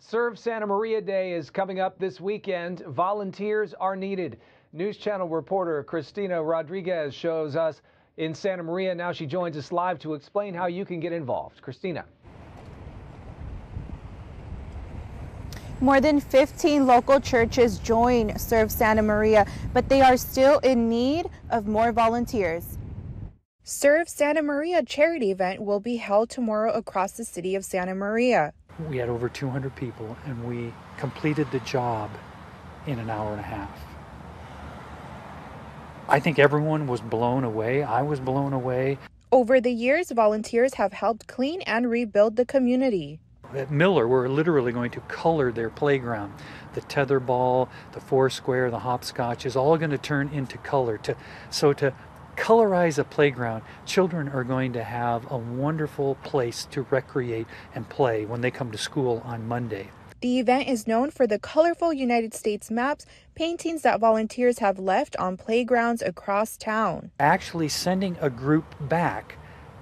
Serve Santa Maria Day is coming up this weekend. Volunteers are needed. News Channel reporter Christina Rodriguez shows us in Santa Maria. Now she joins us live to explain how you can get involved. Christina. More than 15 local churches join Serve Santa Maria, but they are still in need of more volunteers. Serve Santa Maria charity event will be held tomorrow across the city of Santa Maria. We had over 200 people and we completed the job in an hour and a half. I think everyone was blown away. I was blown away. Over the years, volunteers have helped clean and rebuild the community. At Miller, we're literally going to color their playground. The tetherball, the foursquare, the hopscotch is all going to turn into color. To, so to colorize a playground, children are going to have a wonderful place to recreate and play when they come to school on Monday. The event is known for the colorful United States maps, paintings that volunteers have left on playgrounds across town. Actually sending a group back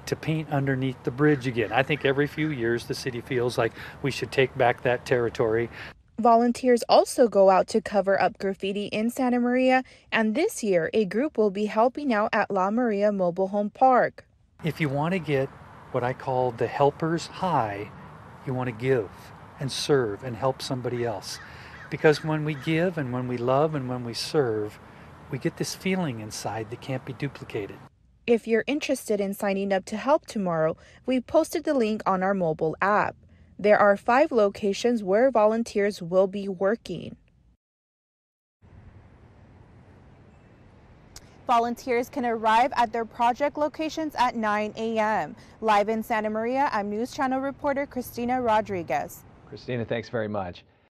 to paint underneath the bridge again. I think every few years the city feels like we should take back that territory. Volunteers also go out to cover up graffiti in Santa Maria, and this year a group will be helping out at La Maria Mobile Home Park. If you want to get what I call the helper's high, you want to give and serve and help somebody else. Because when we give and when we love and when we serve, we get this feeling inside that can't be duplicated. If you're interested in signing up to help tomorrow, we posted the link on our mobile app. There are five locations where volunteers will be working. Volunteers can arrive at their project locations at 9 a.m. Live in Santa Maria, I'm News Channel reporter Christina Rodriguez. Christina, thanks very much.